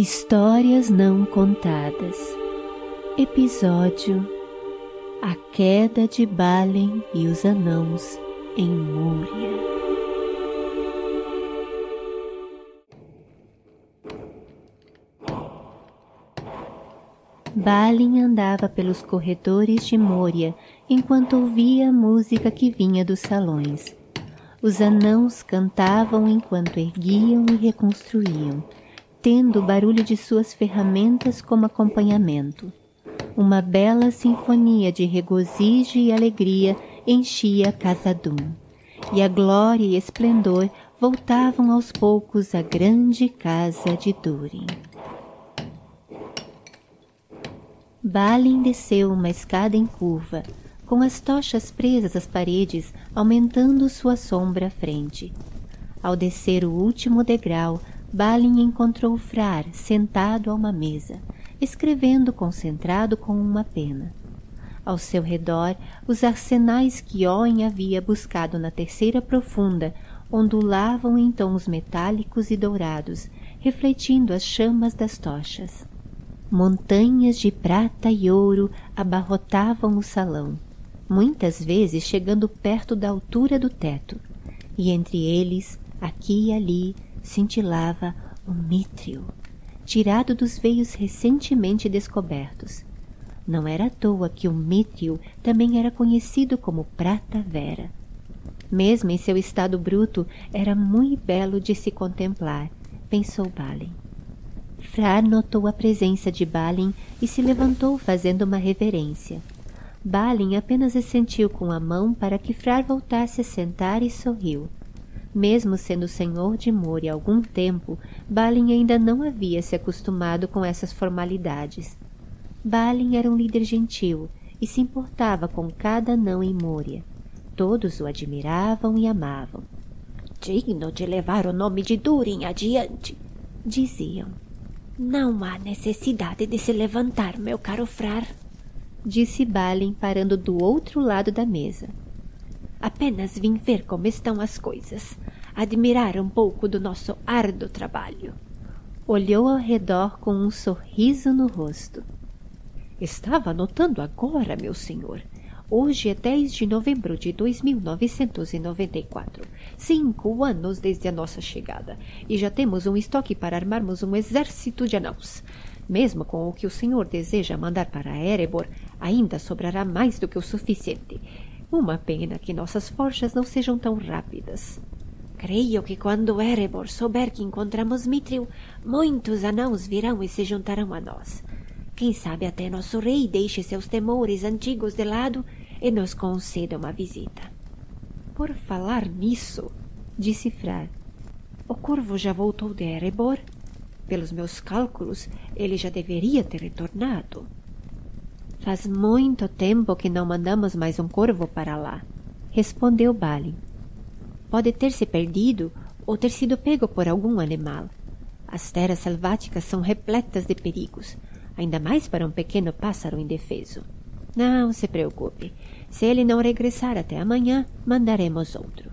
Histórias Não Contadas. Episódio A Queda de Balin e os Anãos em Múria. Balin andava pelos corredores de Moria enquanto ouvia a música que vinha dos salões. Os anãos cantavam enquanto erguiam e reconstruíam tendo o barulho de suas ferramentas como acompanhamento. Uma bela sinfonia de regozijo e alegria enchia Casadum, e a glória e esplendor voltavam aos poucos à grande casa de Durin. Balin desceu uma escada em curva, com as tochas presas às paredes, aumentando sua sombra à frente. Ao descer o último degrau, Balin encontrou Frar sentado a uma mesa, escrevendo concentrado com uma pena. Ao seu redor, os arsenais que Owen havia buscado na terceira profunda ondulavam em tons metálicos e dourados, refletindo as chamas das tochas. Montanhas de prata e ouro abarrotavam o salão, muitas vezes chegando perto da altura do teto, e entre eles, aqui e ali, cintilava o mítrio, tirado dos veios recentemente descobertos. Não era à toa que o mítrio também era conhecido como prata vera. Mesmo em seu estado bruto, era muito belo de se contemplar, pensou Balin. Frar notou a presença de Balin e se levantou fazendo uma reverência. Balin apenas assentiu com a mão para que Frar voltasse a sentar e sorriu. Mesmo sendo senhor de Moria há algum tempo, Balin ainda não havia se acostumado com essas formalidades. Balin era um líder gentil e se importava com cada anão em Moria. Todos o admiravam e amavam. Digno de levar o nome de Durin adiante, diziam. Não há necessidade de se levantar, meu caro Frar, disse Balin parando do outro lado da mesa. Apenas vim ver como estão as coisas, admirar um pouco do nosso árduo trabalho. Olhou ao redor com um sorriso no rosto. Estava notando agora, meu senhor. Hoje é 10 de novembro de 2994. Cinco anos desde a nossa chegada. E já temos um estoque para armarmos um exército de anãos. Mesmo com o que o senhor deseja mandar para Erebor, ainda sobrará mais do que o suficiente. Uma pena que nossas forjas não sejam tão rápidas. Creio que quando Erebor souber que encontramos Mithril, muitos anãos virão e se juntarão a nós. Quem sabe até nosso rei deixe seus temores antigos de lado e nos conceda uma visita. Por falar nisso, disse Frar, o corvo já voltou de Erebor? Pelos meus cálculos, ele já deveria ter retornado. Faz muito tempo que não mandamos mais um corvo para lá, respondeu Balin. Pode ter se perdido ou ter sido pego por algum animal. As terras selváticas são repletas de perigos, ainda mais para um pequeno pássaro indefeso. Não se preocupe. Se ele não regressar até amanhã, mandaremos outro.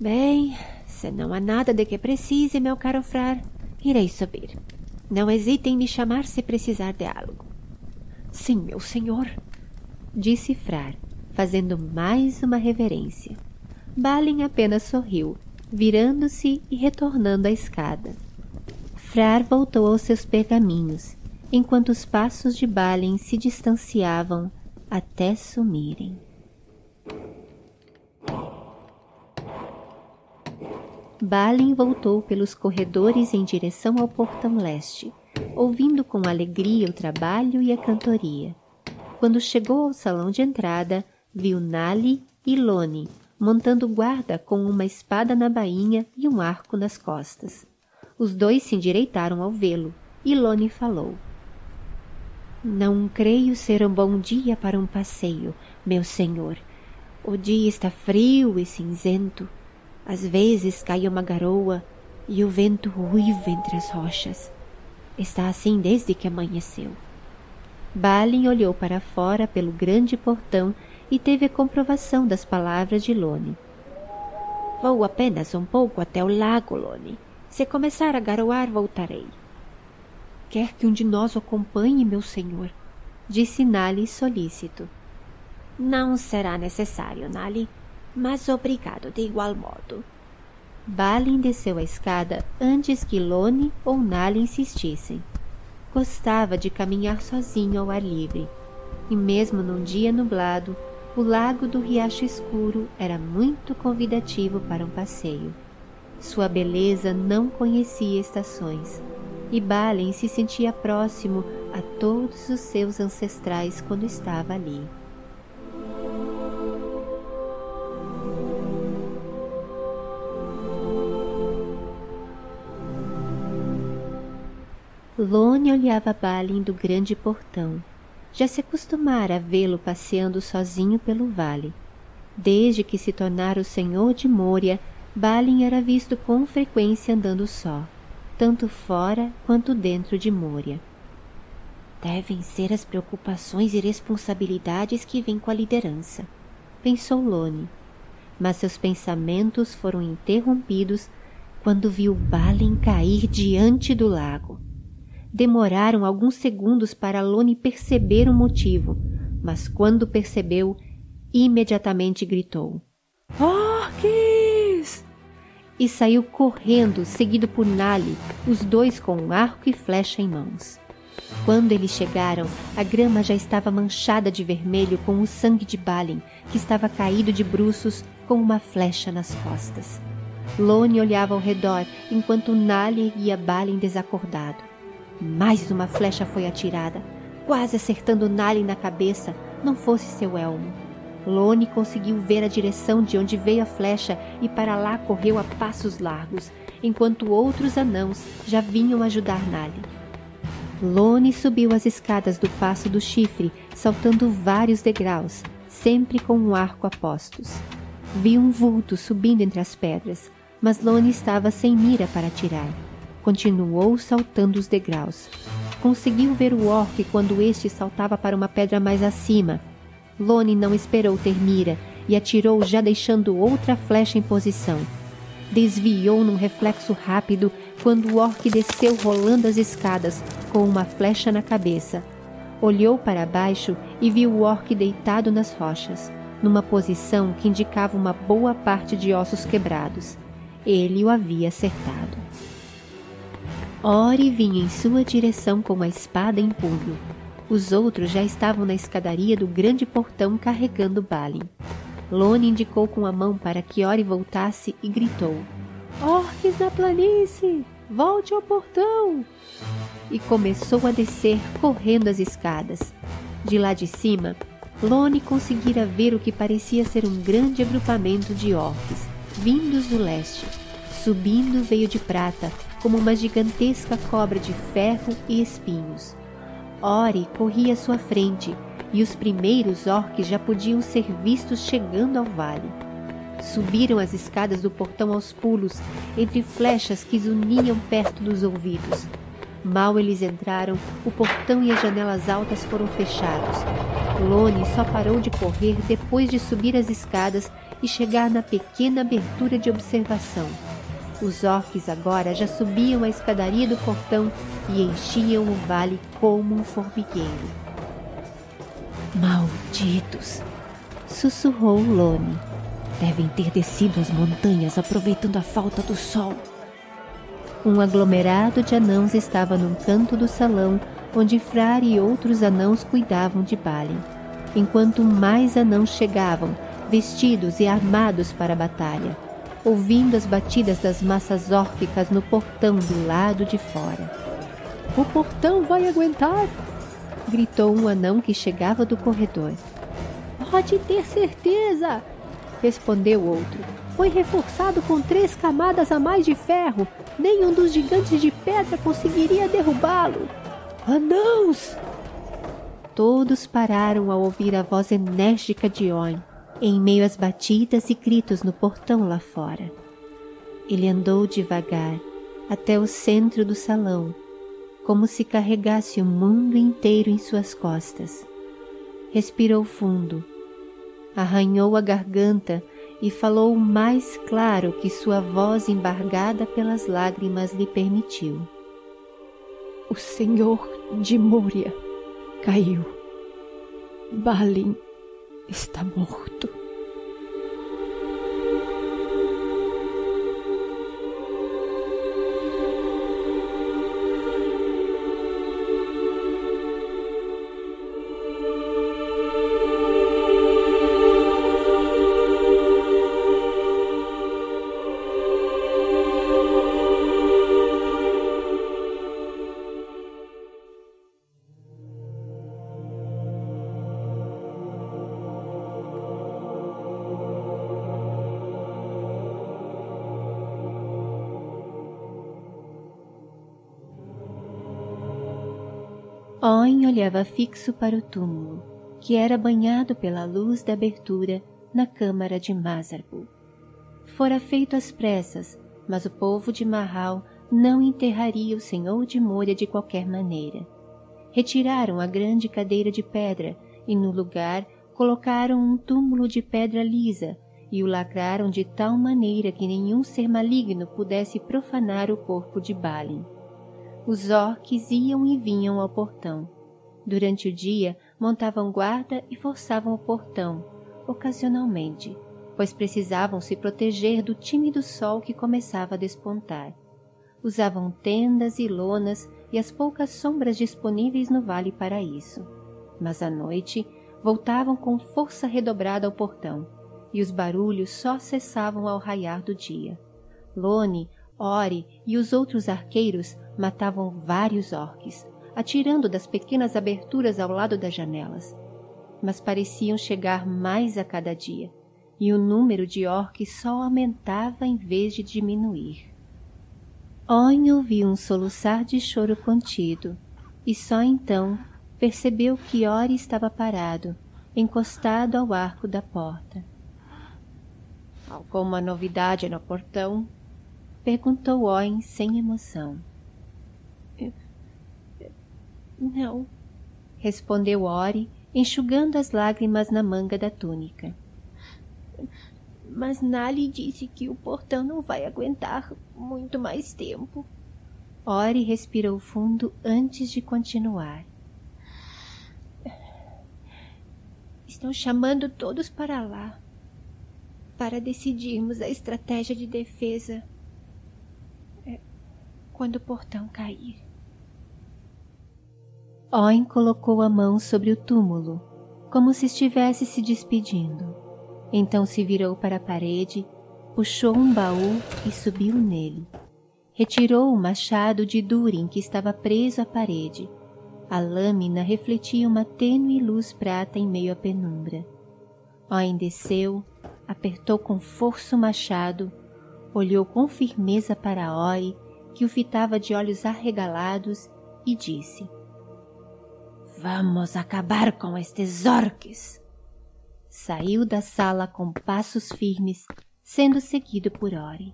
Bem, se não há nada de que precise, meu caro Frar, irei subir. Não hesite em me chamar se precisar de algo. Sim, meu senhor, disse Frar, fazendo mais uma reverência. Balin apenas sorriu, virando-se e retornando à escada. Frar voltou aos seus pergaminhos, enquanto os passos de Balin se distanciavam até sumirem. Balin voltou pelos corredores em direção ao portão leste, ouvindo com alegria o trabalho e a cantoria. Quando chegou ao salão de entrada, viu Nali e Lone montando guarda com uma espada na bainha e um arco nas costas. Os dois se endireitaram ao vê-lo, e Lone falou. Não creio ser um bom dia para um passeio, meu senhor. O dia está frio e cinzento. Às vezes cai uma garoa e o vento uiva entre as rochas. Está assim desde que amanheceu. Balin olhou para fora pelo grande portão e teve a comprovação das palavras de Lone. Vou apenas um pouco até o lago, Lone. Se começar a garoar, voltarei. Quer que um de nós o acompanhe, meu senhor? Disse Nali solícito. Não será necessário, Nali, mas obrigado de igual modo. Balin desceu a escada antes que Lone ou Nali insistissem. Gostava de caminhar sozinho ao ar livre, e mesmo num dia nublado, o lago do riacho escuro era muito convidativo para um passeio. Sua beleza não conhecia estações, e Balin se sentia próximo a todos os seus ancestrais quando estava ali. Lone olhava Balin do grande portão. Já se acostumara a vê-lo passeando sozinho pelo vale. Desde que se tornara o senhor de Moria, Balin era visto com frequência andando só, tanto fora quanto dentro de Moria. Devem ser as preocupações e responsabilidades que vêm com a liderança, pensou Lone. Mas seus pensamentos foram interrompidos quando viu Balin cair diante do lago. Demoraram alguns segundos para Lone perceber o motivo, mas quando percebeu, imediatamente gritou: Orques! E saiu correndo, seguido por Nali, os dois com um arco e flecha em mãos. Quando eles chegaram, a grama já estava manchada de vermelho com o sangue de Balin, que estava caído de bruços com uma flecha nas costas. Lone olhava ao redor enquanto Nali erguia Balin desacordado. Mais uma flecha foi atirada, quase acertando Nalin na cabeça, não fosse seu elmo. Lone conseguiu ver a direção de onde veio a flecha e para lá correu a passos largos, enquanto outros anãos já vinham ajudar Nalin. Lone subiu as escadas do passo do chifre, saltando vários degraus, sempre com um arco a postos. Viu um vulto subindo entre as pedras, mas Lone estava sem mira para atirar. Continuou saltando os degraus. Conseguiu ver o orc quando este saltava para uma pedra mais acima. Lone não esperou ter mira e atirou já deixando outra flecha em posição. Desviou num reflexo rápido quando o orc desceu rolando as escadas com uma flecha na cabeça. Olhou para baixo e viu o orc deitado nas rochas, numa posição que indicava uma boa parte de ossos quebrados. Ele o havia acertado. Ori vinha em sua direção com a espada em punho. Os outros já estavam na escadaria do grande portão carregando Balin. Lone indicou com a mão para que Ori voltasse e gritou: Orques na planície! Volte ao portão! E começou a descer, correndo as escadas. De lá de cima, Lone conseguira ver o que parecia ser um grande agrupamento de orques, vindos do leste. Subindo veio de prata, como uma gigantesca cobra de ferro e espinhos. Ori corria à sua frente, e os primeiros orques já podiam ser vistos chegando ao vale. Subiram as escadas do portão aos pulos, entre flechas que zuniam perto dos ouvidos. Mal eles entraram, o portão e as janelas altas foram fechados. Lone só parou de correr depois de subir as escadas e chegar na pequena abertura de observação. Os orques agora já subiam a escadaria do portão e enchiam o vale como um formigueiro. Malditos! sussurrou Lone. Devem ter descido as montanhas aproveitando a falta do sol. Um aglomerado de anãos estava num canto do salão onde Frare e outros anãos cuidavam de Balin, enquanto mais anãos chegavam, vestidos e armados para a batalha ouvindo as batidas das massas órficas no portão do lado de fora. O portão vai aguentar! gritou um anão que chegava do corredor. Pode ter certeza! respondeu outro. Foi reforçado com três camadas a mais de ferro. Nenhum dos gigantes de pedra conseguiria derrubá-lo. Anãos! Todos pararam ao ouvir a voz enérgica de Oin em meio às batidas e gritos no portão lá fora. Ele andou devagar até o centro do salão, como se carregasse o mundo inteiro em suas costas. Respirou fundo, arranhou a garganta e falou o mais claro que sua voz embargada pelas lágrimas lhe permitiu. O senhor de Moria caiu. Balin está morto. Olhava fixo para o túmulo, que era banhado pela luz da abertura na câmara de Mazarbu. Fora feito às pressas, mas o povo de Mahal não enterraria o senhor de Moria de qualquer maneira. Retiraram a grande cadeira de pedra e no lugar colocaram um túmulo de pedra lisa e o lacraram de tal maneira que nenhum ser maligno pudesse profanar o corpo de Balin. Os orques iam e vinham ao portão. Durante o dia, montavam guarda e forçavam o portão, ocasionalmente, pois precisavam se proteger do tímido sol que começava a despontar. Usavam tendas e lonas e as poucas sombras disponíveis no vale para isso. Mas à noite, voltavam com força redobrada ao portão, e os barulhos só cessavam ao raiar do dia. Lone, Ori e os outros arqueiros matavam vários orques, atirando das pequenas aberturas ao lado das janelas. Mas pareciam chegar mais a cada dia, e o número de orques só aumentava em vez de diminuir. Oin ouviu um soluçar de choro contido, e só então percebeu que Ori estava parado, encostado ao arco da porta. Alguma novidade no portão? Perguntou Oin sem emoção. Não, respondeu Ori, enxugando as lágrimas na manga da túnica. Mas Nali disse que o portão não vai aguentar muito mais tempo. Ori respirou fundo antes de continuar. Estão chamando todos para lá para decidirmos a estratégia de defesa é, quando o portão cair. Oin colocou a mão sobre o túmulo, como se estivesse se despedindo. Então se virou para a parede, puxou um baú e subiu nele. Retirou o machado de Durin que estava preso à parede. A lâmina refletia uma tênue luz prata em meio à penumbra. Oin desceu, apertou com força o machado, olhou com firmeza para Ori, que o fitava de olhos arregalados, e disse — Vamos acabar com estes orques. Saiu da sala com passos firmes, sendo seguido por Ori.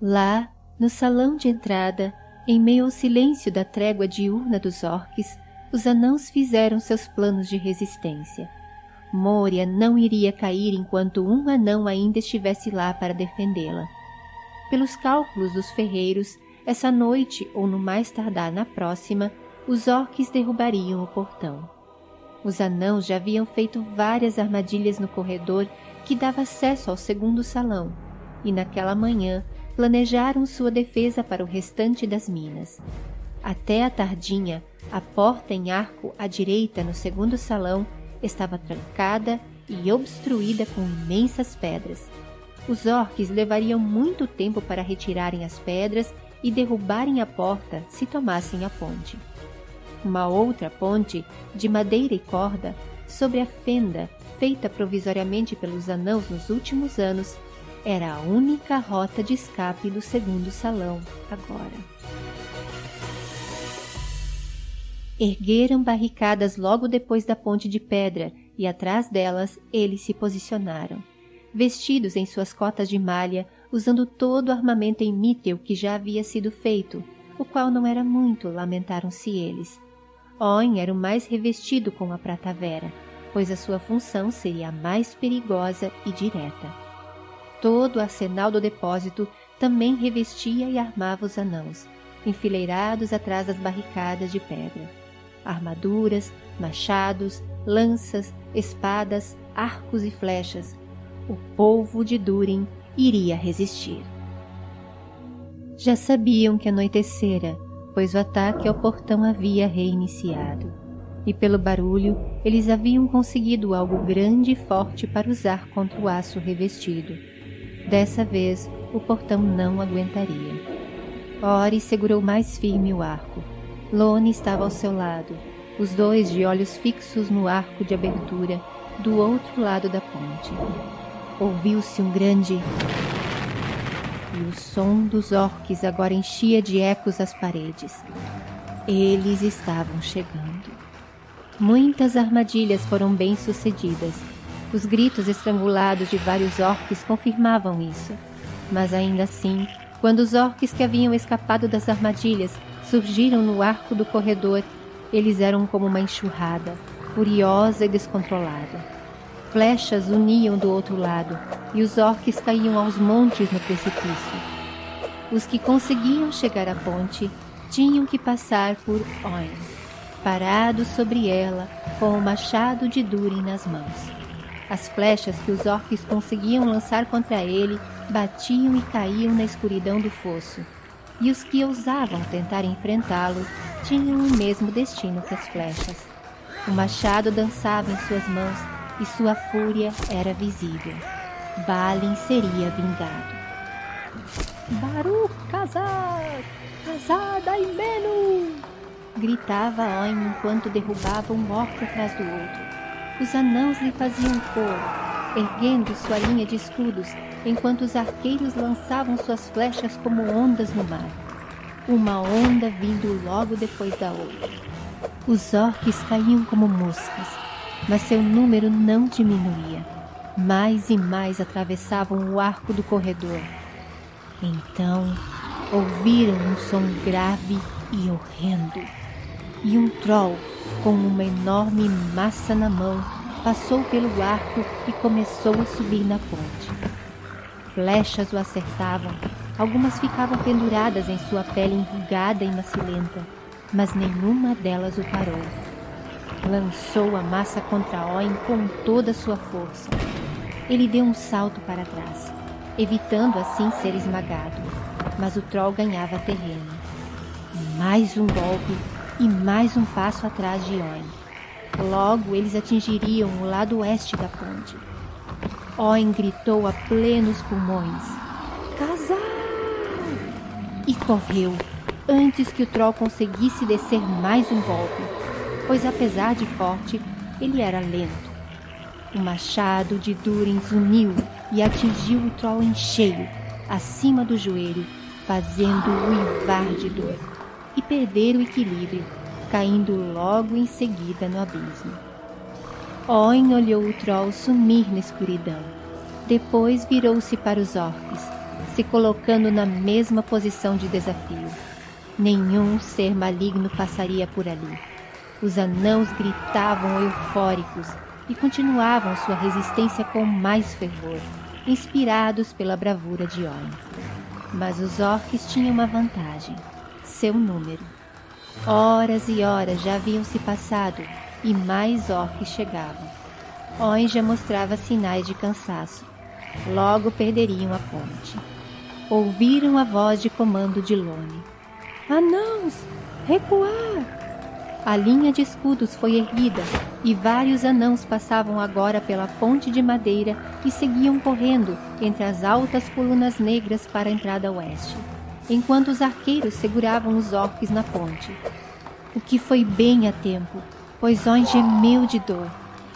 Lá, no salão de entrada, em meio ao silêncio da trégua diurna dos orques, os anãos fizeram seus planos de resistência. Moria não iria cair enquanto um anão ainda estivesse lá para defendê-la. Pelos cálculos dos ferreiros, essa noite, ou no mais tardar na próxima, os orques derrubariam o portão. Os anãos já haviam feito várias armadilhas no corredor que dava acesso ao segundo salão, e naquela manhã planejaram sua defesa para o restante das minas. Até a tardinha, a porta em arco à direita no segundo salão estava trancada e obstruída com imensas pedras. Os orques levariam muito tempo para retirarem as pedras e derrubarem a porta se tomassem a ponte uma outra ponte de madeira e corda sobre a fenda feita provisoriamente pelos anãos nos últimos anos. Era a única rota de escape do segundo salão agora. Ergueram barricadas logo depois da ponte de pedra e atrás delas eles se posicionaram, vestidos em suas cotas de malha, usando todo o armamento em mítril que já havia sido feito, o qual não era muito, lamentaram-se eles, Oin era o mais revestido com a prata vera, pois a sua função seria a mais perigosa e direta. Todo o arsenal do depósito também revestia e armava os anãos, enfileirados atrás das barricadas de pedra. Armaduras, machados, lanças, espadas, arcos e flechas. O povo de Durin iria resistir. Já sabiam que anoitecera, pois o ataque ao portão havia reiniciado. E pelo barulho, eles haviam conseguido algo grande e forte para usar contra o aço revestido. Dessa vez, o portão não aguentaria. Ori segurou mais firme o arco. Lone estava ao seu lado, os dois de olhos fixos no arco de abertura do outro lado da ponte. Ouviu-se um grande. E o som dos orques agora enchia de ecos as paredes. Eles estavam chegando. Muitas armadilhas foram bem sucedidas. Os gritos estrangulados de vários orques confirmavam isso. Mas ainda assim, quando os orques que haviam escapado das armadilhas surgiram no arco do corredor, eles eram como uma enxurrada, furiosa e descontrolada. Flechas uniam do outro lado e os orques caíam aos montes no precipício. Os que conseguiam chegar à ponte tinham que passar por Oin, parados sobre ela com o machado de Durin nas mãos. As flechas que os orques conseguiam lançar contra ele batiam e caíam na escuridão do fosso, e os que ousavam tentar enfrentá-lo tinham o mesmo destino que as flechas. O machado dançava em suas mãos e sua fúria era visível. Balin seria vingado. Baruch Kazar! Kazar Imenu! Gritava Oin enquanto derrubava um orc atrás do outro. Os anãos lhe faziam cor, erguendo sua linha de escudos, enquanto os arqueiros lançavam suas flechas como ondas no mar. Uma onda vindo logo depois da outra. Os orques caíam como moscas, mas seu número não diminuía. Mais e mais atravessavam o arco do corredor. Então, ouviram um som grave e horrendo. E um troll com uma enorme massa na mão, passou pelo arco e começou a subir na ponte. Flechas o acertavam, algumas ficavam penduradas em sua pele enrugada e macilenta, mas nenhuma delas o parou. Lançou a massa contra Oin com toda a sua força. Ele deu um salto para trás, evitando assim ser esmagado, mas o troll ganhava terreno. Mais um golpe e mais um passo atrás de Oin. Logo eles atingiriam o lado oeste da ponte. Oin gritou a plenos pulmões: Casar! E correu antes que o troll conseguisse descer mais um golpe, pois apesar de forte, ele era lento. O machado de Durin zuniu e atingiu o troll em cheio, acima do joelho, fazendo-o uivar de dor e perder o equilíbrio, caindo logo em seguida no abismo. Oin olhou o troll sumir na escuridão. Depois virou-se para os orcs, se colocando na mesma posição de desafio. Nenhum ser maligno passaria por ali. Os anãos gritavam eufóricos e continuavam sua resistência com mais fervor, inspirados pela bravura de Oin. Mas os orcs tinham uma vantagem seu número. Horas e horas já haviam se passado e mais orques chegavam. Oin já mostrava sinais de cansaço. Logo perderiam a ponte. Ouviram a voz de comando de Lone. Anãos, recuar! A linha de escudos foi erguida e vários anãos passavam agora pela ponte de madeira e seguiam correndo entre as altas colunas negras para a entrada oeste enquanto os arqueiros seguravam os orques na ponte. O que foi bem a tempo, pois On gemeu de dor,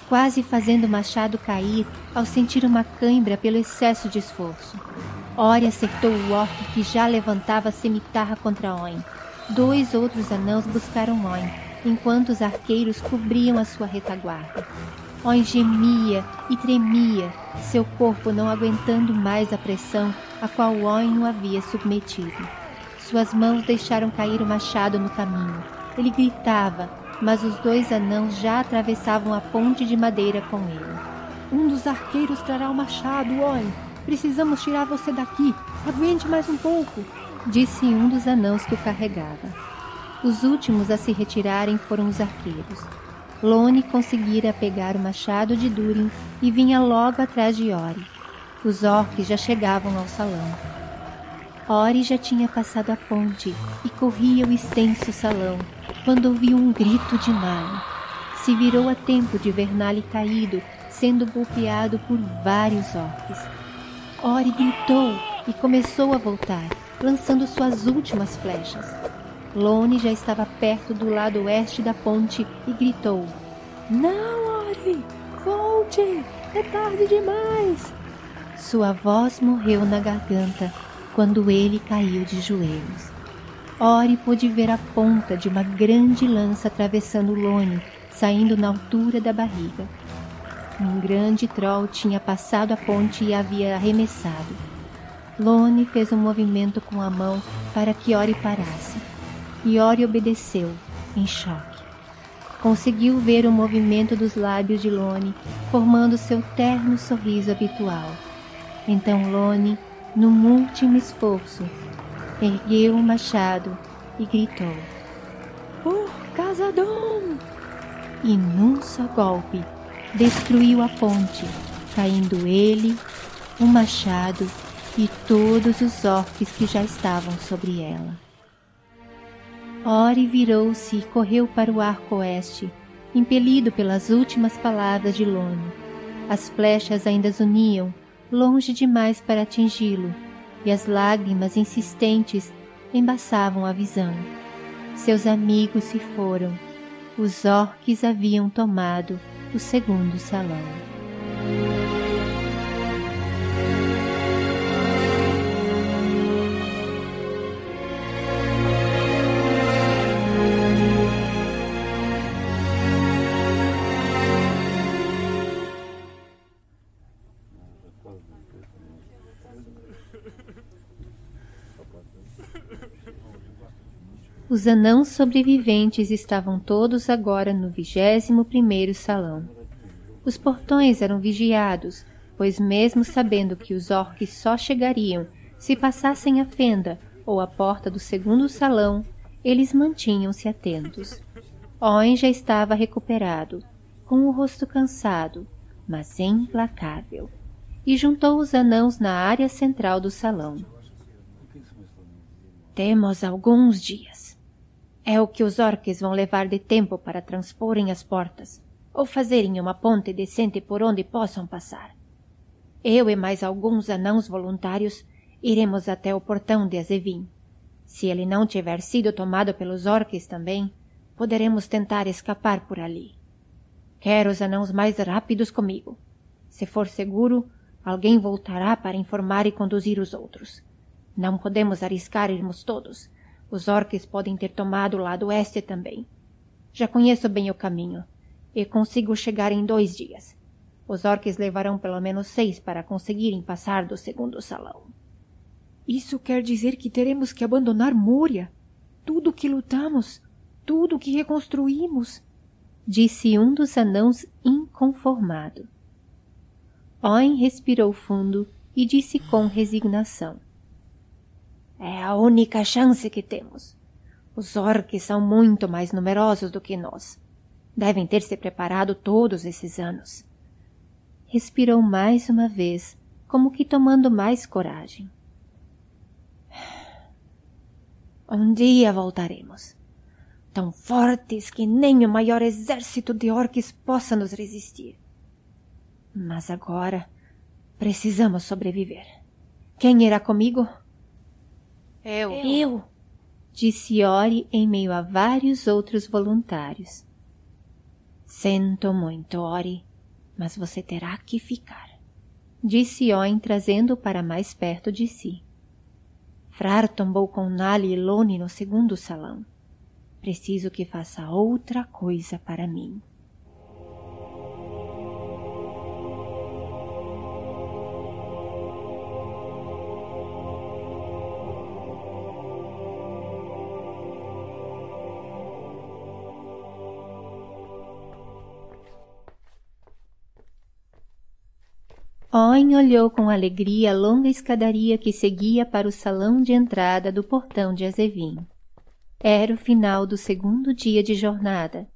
quase fazendo o machado cair ao sentir uma cãibra pelo excesso de esforço. Ori acertou o orc que já levantava a cimitarra contra Oin. Dois outros anãos buscaram Oin, enquanto os arqueiros cobriam a sua retaguarda. Oin gemia e tremia, seu corpo não aguentando mais a pressão a qual Oin o havia submetido. Suas mãos deixaram cair o machado no caminho. Ele gritava, mas os dois anãos já atravessavam a ponte de madeira com ele. Um dos arqueiros trará o machado, Oin. Precisamos tirar você daqui. Aguente mais um pouco. disse um dos anãos que o carregava. Os últimos a se retirarem foram os arqueiros. Lone conseguira pegar o machado de Durin e vinha logo atrás de Ori. Os orques já chegavam ao salão. Ori já tinha passado a ponte e corria o extenso salão quando ouviu um grito de Nali. Se virou a tempo de ver Nali caído, sendo golpeado por vários orques. Ori gritou e começou a voltar, lançando suas últimas flechas. Lone já estava perto do lado oeste da ponte e gritou: Não, Ori! Volte! É tarde demais! Sua voz morreu na garganta quando ele caiu de joelhos. Ori pôde ver a ponta de uma grande lança atravessando Lone, saindo na altura da barriga. Um grande troll tinha passado a ponte e havia arremessado. Lone fez um movimento com a mão para que Ori parasse. E Ori obedeceu, em choque. Conseguiu ver o movimento dos lábios de Lone, formando seu terno sorriso habitual. Então Lone, num último esforço, ergueu o machado e gritou: Por Casadon! E num só golpe, destruiu a ponte, caindo ele, o machado e todos os orques que já estavam sobre ela. Ori virou-se e correu para o arco oeste, impelido pelas últimas palavras de Lone. As flechas ainda zuniam, longe demais para atingi-lo, e as lágrimas insistentes embaçavam a visão. Seus amigos se foram. Os orques haviam tomado o segundo salão. Os anãos sobreviventes estavam todos agora no vigésimo primeiro salão. Os portões eram vigiados, pois mesmo sabendo que os orques só chegariam se passassem a fenda ou a porta do segundo salão, eles mantinham-se atentos. Owen já estava recuperado, com o rosto cansado, mas implacável, e juntou os anãos na área central do salão. Temos alguns dias, é o que os orques vão levar de tempo para transporem as portas, ou fazerem uma ponte decente por onde possam passar. Eu e mais alguns anãos voluntários iremos até o portão de Azevin. Se ele não tiver sido tomado pelos orques também, poderemos tentar escapar por ali. Quero os anãos mais rápidos comigo. Se for seguro, alguém voltará para informar e conduzir os outros. Não podemos arriscar irmos todos, os orques podem ter tomado o lado oeste também. Já conheço bem o caminho e consigo chegar em dois dias. Os orques levarão pelo menos seis para conseguirem passar do segundo salão. Isso quer dizer que teremos que abandonar Múria? Tudo que lutamos, tudo que reconstruímos? Disse um dos anãos inconformado. Oin respirou fundo e disse com resignação. É a única chance que temos. Os orques são muito mais numerosos do que nós. Devem ter se preparado todos esses anos. Respirou mais uma vez, como que tomando mais coragem. Um dia voltaremos. Tão fortes que nem o maior exército de orques possa nos resistir. Mas agora precisamos sobreviver. Quem irá comigo? Eu. Eu. Disse Ori em meio a vários outros voluntários. Sinto muito, Ori, mas você terá que ficar. Disse Oin trazendo-o para mais perto de si. Frar tombou com Nali e Lone no segundo salão. Preciso que faça outra coisa para mim. Owen olhou com alegria a longa escadaria que seguia para o salão de entrada do portão de Azevin. Era o final do segundo dia de jornada.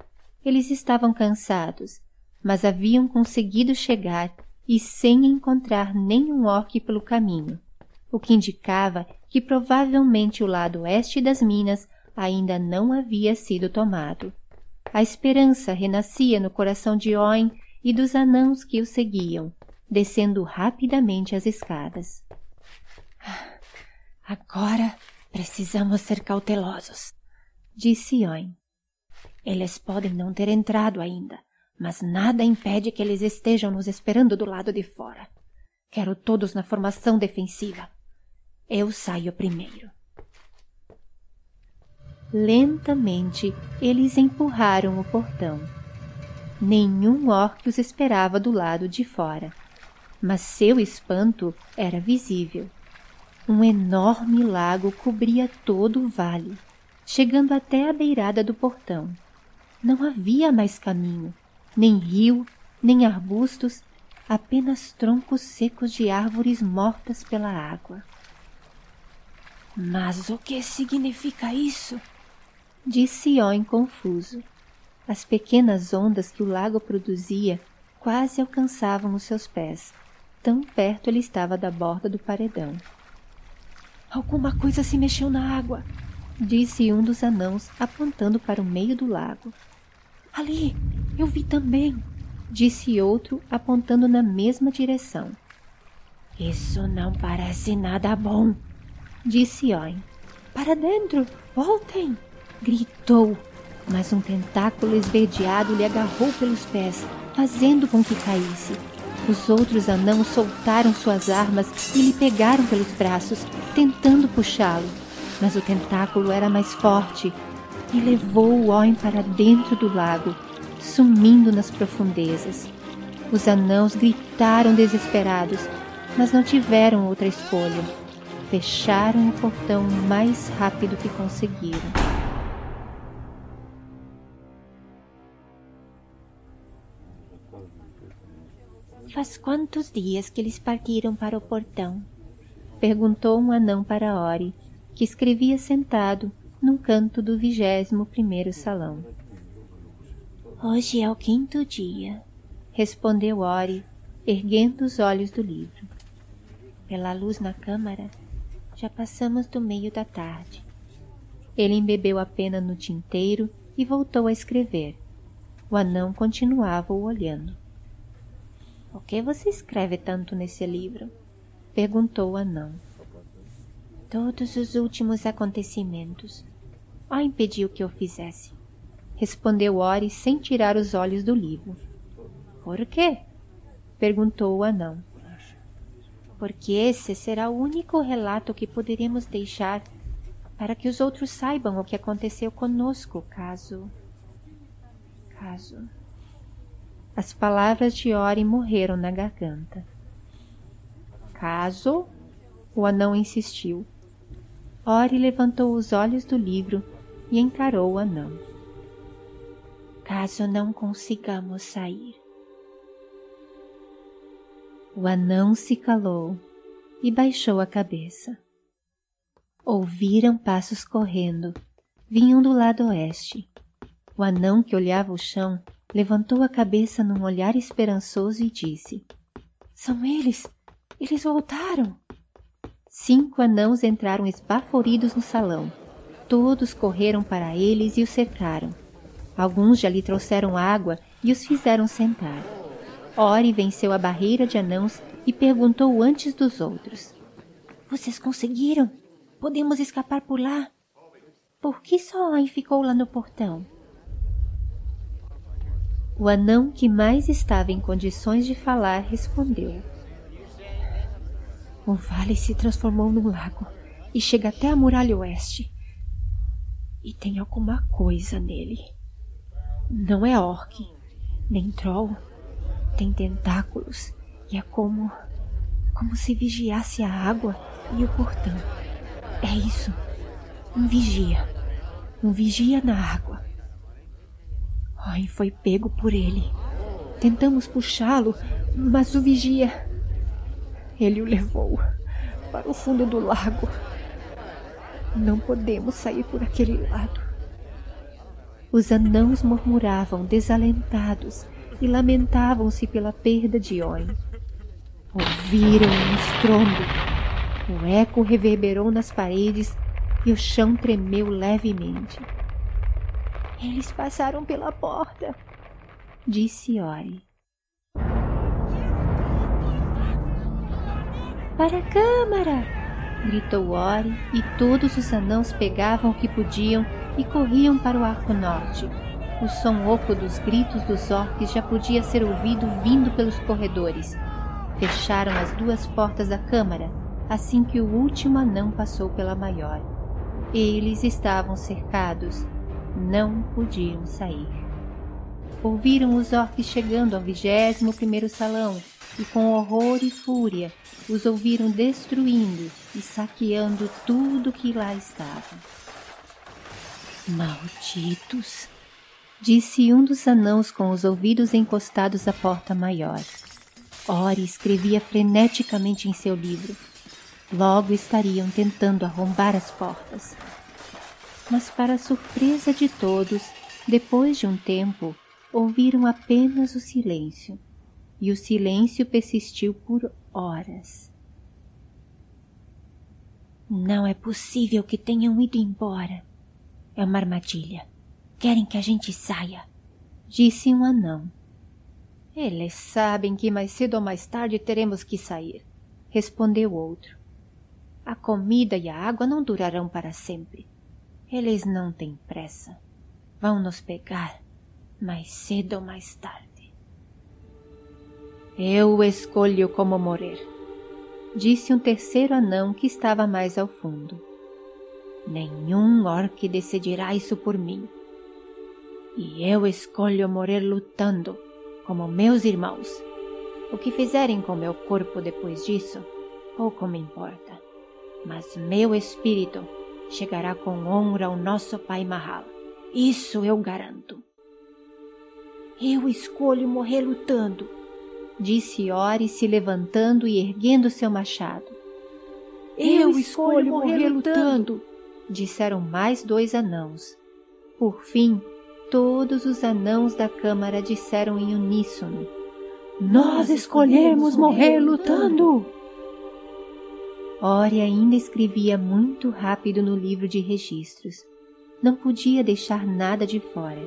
Eles estavam cansados, mas haviam conseguido chegar e sem encontrar nenhum orque pelo caminho, o que indicava que provavelmente o lado oeste das minas ainda não havia sido tomado. A esperança renascia no coração de Owen e dos anãos que o seguiam descendo rapidamente as escadas. Agora precisamos ser cautelosos, disse Oin. Eles podem não ter entrado ainda, mas nada impede que eles estejam nos esperando do lado de fora. Quero todos na formação defensiva. Eu saio primeiro. Lentamente, eles empurraram o portão. Nenhum orc os esperava do lado de fora mas seu espanto era visível. Um enorme lago cobria todo o vale, chegando até a beirada do portão. Não havia mais caminho, nem rio, nem arbustos, apenas troncos secos de árvores mortas pela água. Mas o que significa isso? Disse Oin confuso. As pequenas ondas que o lago produzia quase alcançavam os seus pés Tão perto ele estava da borda do paredão. Alguma coisa se mexeu na água, disse um dos anãos, apontando para o meio do lago. Ali, eu vi também, disse outro, apontando na mesma direção. Isso não parece nada bom, disse Oin. Para dentro, voltem! gritou, mas um tentáculo esverdeado lhe agarrou pelos pés, fazendo com que caísse. Os outros anãos soltaram suas armas e lhe pegaram pelos braços, tentando puxá-lo. Mas o tentáculo era mais forte e levou o Oin para dentro do lago, sumindo nas profundezas. Os anãos gritaram desesperados, mas não tiveram outra escolha. Fecharam o portão o mais rápido que conseguiram. Faz quantos dias que eles partiram para o portão? Perguntou um anão para Ori, que escrevia sentado num canto do vigésimo primeiro salão. Hoje é o quinto dia, respondeu Ori, erguendo os olhos do livro. Pela luz na câmara, já passamos do meio da tarde. Ele embebeu a pena no tinteiro e voltou a escrever. O anão continuava o olhando. O que você escreve tanto nesse livro? Perguntou o anão. Todos os últimos acontecimentos. Ó impediu que eu fizesse. Respondeu Ori sem tirar os olhos do livro. Por quê? Perguntou o anão. Porque esse será o único relato que poderemos deixar para que os outros saibam o que aconteceu conosco, caso. caso. As palavras de Ori morreram na garganta. Caso? O anão insistiu. Ori levantou os olhos do livro e encarou o anão. Caso não consigamos sair. O anão se calou e baixou a cabeça. Ouviram passos correndo. Vinham do lado oeste. O anão que olhava o chão levantou a cabeça num olhar esperançoso e disse: São eles! Eles voltaram! Cinco anãos entraram esbaforidos no salão. Todos correram para eles e os cercaram. Alguns já lhe trouxeram água e os fizeram sentar. Ori venceu a barreira de anãos e perguntou antes dos outros: Vocês conseguiram? Podemos escapar por lá? Por que só Ori ficou lá no portão? O anão que mais estava em condições de falar respondeu: O vale se transformou num lago e chega até a muralha oeste. E tem alguma coisa nele. Não é orc, nem troll. Tem tentáculos e é como. como se vigiasse a água e o portão. É isso. Um vigia. Um vigia na água. Ai, foi pego por ele. Tentamos puxá-lo, mas o vigia. Ele o levou para o fundo do lago. Não podemos sair por aquele lado. Os anãos murmuravam desalentados e lamentavam-se pela perda de Oin. Ouviram um estrondo. O eco reverberou nas paredes e o chão tremeu levemente. Eles passaram pela porta, disse Ori. Para a câmara! gritou Ori e todos os anãos pegavam o que podiam e corriam para o arco norte. O som oco dos gritos dos orques já podia ser ouvido vindo pelos corredores. Fecharam as duas portas da câmara assim que o último anão passou pela maior. Eles estavam cercados não podiam sair. Ouviram os orques chegando ao vigésimo primeiro salão e com horror e fúria os ouviram destruindo e saqueando tudo que lá estava. Malditos! Disse um dos anãos com os ouvidos encostados à porta maior. Ori escrevia freneticamente em seu livro. Logo estariam tentando arrombar as portas mas para surpresa de todos, depois de um tempo, ouviram apenas o silêncio, e o silêncio persistiu por horas. Não é possível que tenham ido embora. É uma armadilha. Querem que a gente saia, disse um anão. Eles sabem que mais cedo ou mais tarde teremos que sair, respondeu outro. A comida e a água não durarão para sempre. Eles não têm pressa. Vão nos pegar mais cedo ou mais tarde. Eu escolho como morrer, disse um terceiro anão que estava mais ao fundo. Nenhum orc decidirá isso por mim. E eu escolho morrer lutando, como meus irmãos. O que fizerem com meu corpo depois disso, pouco me importa. Mas meu espírito chegará com honra ao nosso pai Mahal. Isso eu garanto. Eu escolho morrer lutando, disse Ori se levantando e erguendo seu machado. Eu, eu escolho morrer lutando, disseram mais dois anãos. Por fim, todos os anãos da câmara disseram em uníssono: Nós escolhemos morrer lutando! Ori ainda escrevia muito rápido no livro de registros. Não podia deixar nada de fora.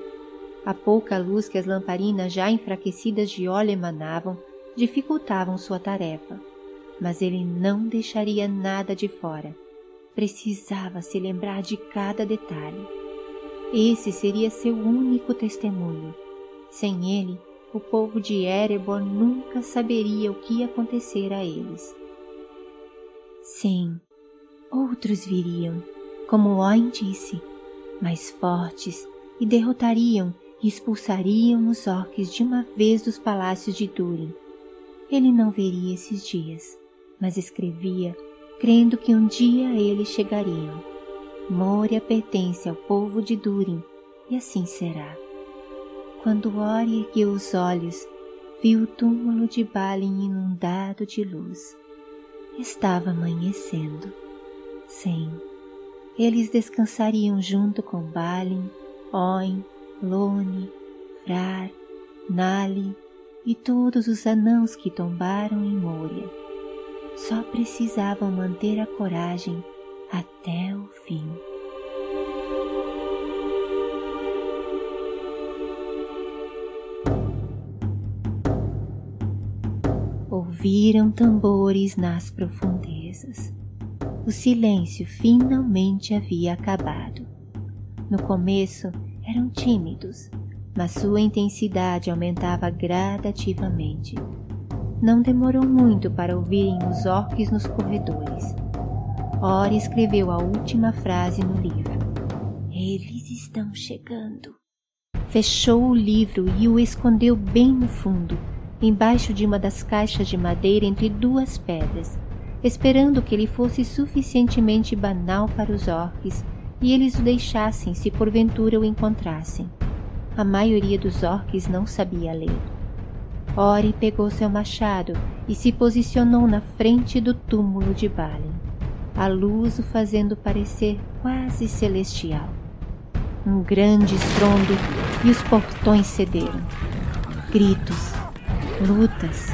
A pouca luz que as lamparinas já enfraquecidas de óleo emanavam dificultavam sua tarefa. Mas ele não deixaria nada de fora. Precisava se lembrar de cada detalhe. Esse seria seu único testemunho. Sem ele, o povo de Erebor nunca saberia o que acontecera a eles. Sim, outros viriam, como Oin disse, mais fortes, e derrotariam e expulsariam os orques de uma vez dos palácios de Durin. Ele não veria esses dias, mas escrevia, crendo que um dia eles chegariam. Moria pertence ao povo de Durin, e assim será. Quando Ori ergueu os olhos, viu o túmulo de Balin inundado de luz. Estava amanhecendo. Sim, eles descansariam junto com Balin, Oin, Lone, Frar, Nali e todos os anãos que tombaram em Moria. Só precisavam manter a coragem até o fim. Ouviram tambores nas profundezas. O silêncio finalmente havia acabado. No começo eram tímidos, mas sua intensidade aumentava gradativamente. Não demorou muito para ouvirem os orques nos corredores. Ori escreveu a última frase no livro. Eles estão chegando. Fechou o livro e o escondeu bem no fundo, embaixo de uma das caixas de madeira entre duas pedras, esperando que ele fosse suficientemente banal para os orques e eles o deixassem se porventura o encontrassem. A maioria dos orques não sabia ler. Ori pegou seu machado e se posicionou na frente do túmulo de Balin, a luz o fazendo parecer quase celestial. Um grande estrondo e os portões cederam. Gritos, lutas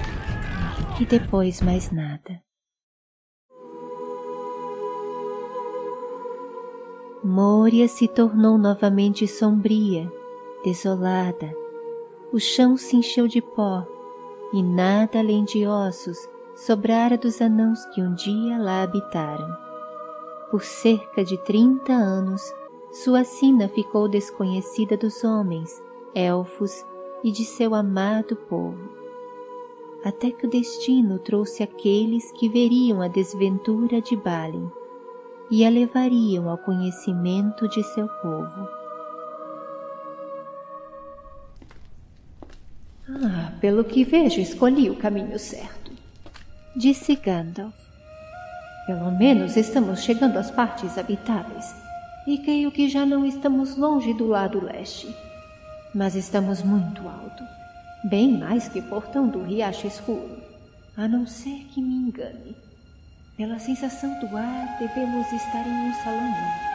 e depois mais nada. Moria se tornou novamente sombria, desolada. O chão se encheu de pó e nada além de ossos sobrara dos anãos que um dia lá habitaram. Por cerca de trinta anos, sua sina ficou desconhecida dos homens, elfos e de seu amado povo. Até que o destino trouxe aqueles que veriam a desventura de Balin e a levariam ao conhecimento de seu povo. Ah, pelo que vejo, escolhi o caminho certo, disse Gandalf. Pelo menos estamos chegando às partes habitáveis, e creio que já não estamos longe do lado leste. Mas estamos muito alto, bem mais que portão do riacho escuro, a não ser que me engane. Pela sensação do ar, devemos estar em um salão